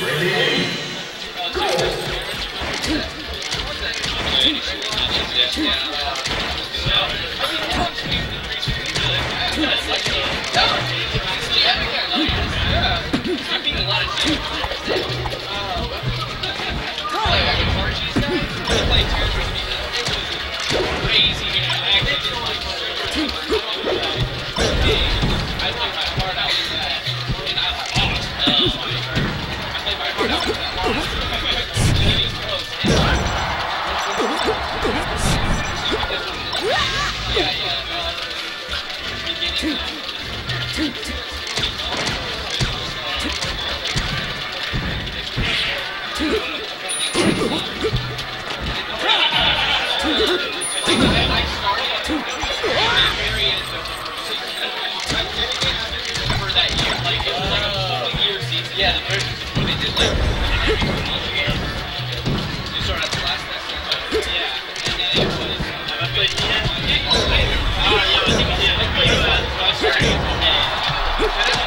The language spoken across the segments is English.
Ready? Go! えっ Thank you.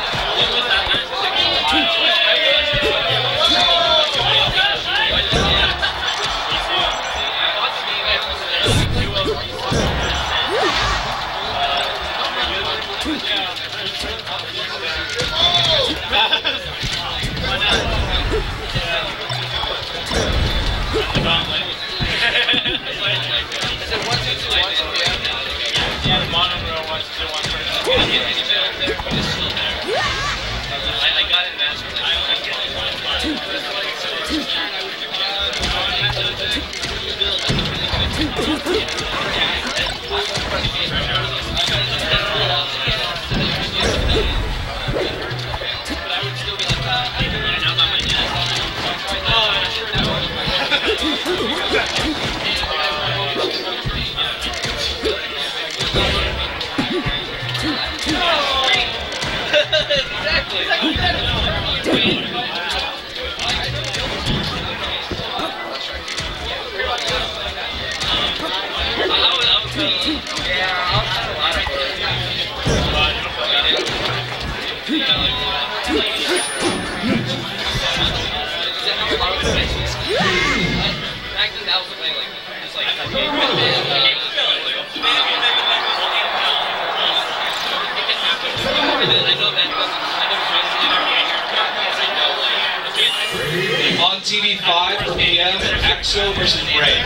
On TV 5 p.m. EXO versus Brave.